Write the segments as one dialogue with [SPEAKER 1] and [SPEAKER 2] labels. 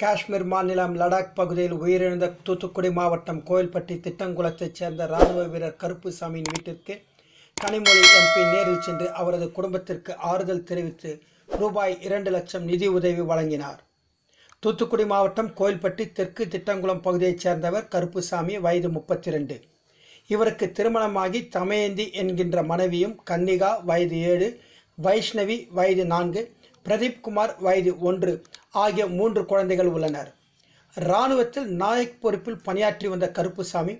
[SPEAKER 1] காஷ்மீர் மாநிலம் லடாக் பகுதியில் உயிரிழந்த தூத்துக்குடி மாவட்டம் கோயில்பட்டி திட்டங்குளத்தைச் சேர்ந்த ராணுவ வீரர் கருப்புசாமியின் வீட்டிற்கு கனிமொழி எம்பி நேரில் சென்று அவரது குடும்பத்திற்கு ஆறுதல் தெரிவித்து ரூபாய் இரண்டு லட்சம் நிதி உதவி வழங்கினார். தூத்துக்குடி மாவட்டம் கோயில்பட்டி தெற்கு திட்டங்குளம் பகுதியைச் சேர்ந்தவர் கருப்புசாமி வயது முப்பத்தி ரெண்டு இவருக்கு திருமணமாகி தமயந்தி என்கின்ற மனைவியும் கன்னிகா வயது ஏழு வைஷ்ணவி வயது நான்கு பிரதீப் குமார் வயது ஒன்று ஆகிய மூன்று குழந்தைகள் உள்ளனர். இராணுவத்தில் நாயக் பொறுப்பில் பணியாற்றி வந்த கருப்புசாமி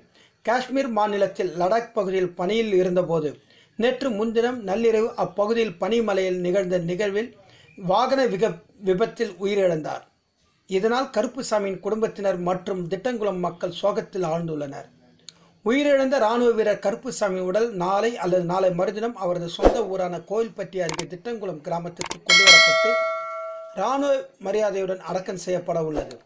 [SPEAKER 1] காஷ்மீர் மாநிலத்தில் லடாக் பகுதியில் பணியில் இருந்தபோது நேற்று முன்தினம் நள்ளிரவு அப்பகுதியில் பனிமலையில் நிகழ்ந்த நிகழ்வில் வாகன விக விபத்தில் உயிரிழந்தார். இதனால் கருப்புசாமியின் குடும்பத்தினர் மற்றும் திட்டங்குளம் மக்கள் சோகத்தில் ஆழ்ந்துள்ளனர். உயிரிழந்த இராணுவ வீரர் கருப்புசாமி உடல் நாளை அல்லது நாளை மறுதினம் அவரது சொந்த ஊரான கோயில்பட்டி அருகே திட்டங்குளம் கிராமத்திற்கு கொண்டு வரப்பட்டு இராணுவ மரியாதையுடன் அடக்கம் செய்யப்பட உள்ளது.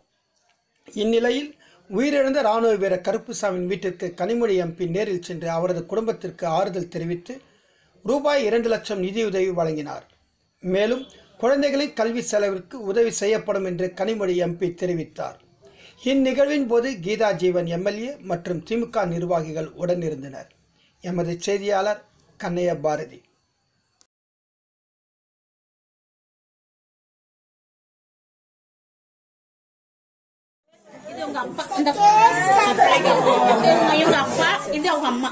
[SPEAKER 1] இந்நிலையில் உயிரிழந்த இராணுவ வீரர் கருப்புசாமியின் வீட்டிற்கு கனிமொழி எம்பி நேரில் சென்று அவரது குடும்பத்திற்கு ஆறுதல் தெரிவித்து ரூபாய் இரண்டு லட்சம் நிதியுதவி வழங்கினார். மேலும் குழந்தைகளின் கல்வி செலவிற்கு உதவி செய்யப்படும் என்று கனிமொழி எம்பி தெரிவித்தார். இந்நிகழ்வின் போது கீதா ஜீவன் எம்எல்ஏ மற்றும் திமுக நிர்வாகிகள் உடனிருந்தனர். எமது செய்தியாளர் கண்ணைய பாரதி
[SPEAKER 2] அப்பா இந்த இவங்க அப்பா இது அவங்க அம்மா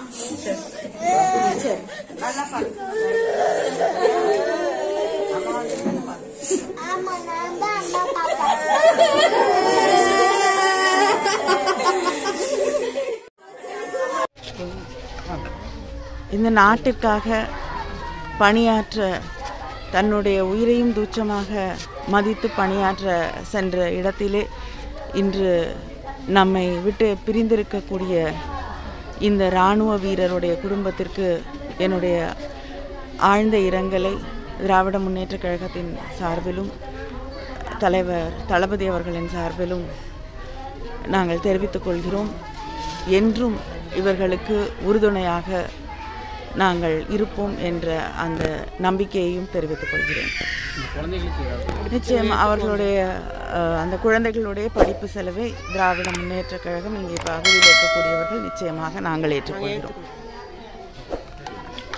[SPEAKER 3] இந்த நாட்டிற்காக பணியாற்ற தன்னுடைய உயிரையும் தூச்சமாக மதித்து பணியாற்ற சென்ற இடத்திலே இன்று நம்மை விட்டு பிரிந்திருக்கக்கூடிய இந்த இராணுவ வீரருடைய குடும்பத்திற்கு என்னுடைய ஆழ்ந்த இரங்கலை திராவிட முன்னேற்றக் கழகத்தின் சார்பிலும் தலைவர் தளபதி அவர்களின் சார்பிலும் நாங்கள் தெரிவித்துக் கொள்கிறோம். என்றும் இவர்களுக்கு உறுதுணையாக நாங்கள் இருப்போம் என்ற அந்த நம்பிக்கையையும் தெரிவித்துக் கொள்கிறேன். நிச்சயம் அவர்களுடைய அந்த குழந்தைகளுடைய படிப்பு செலவை திராவிட முன்னேற்றக் கழகம் இங்கே பகுதியில் இருக்கக்கூடியவர்கள் நிச்சயமாக நாங்கள் ஏற்றுக்கொள்கிறோம்.